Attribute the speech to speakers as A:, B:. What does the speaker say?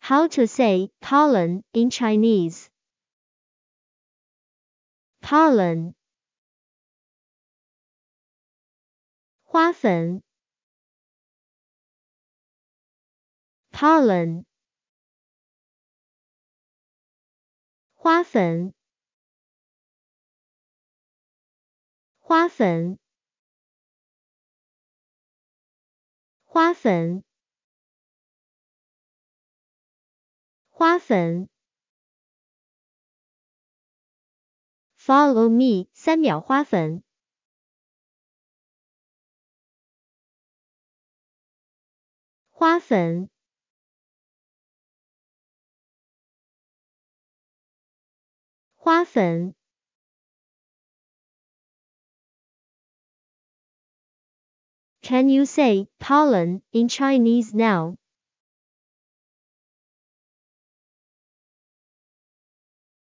A: How to say pollen in Chinese? Pollen 花粉 pollen 花粉花粉花粉 花粉 Follow me 三秒花粉花粉花粉 Can you say pollen in Chinese now?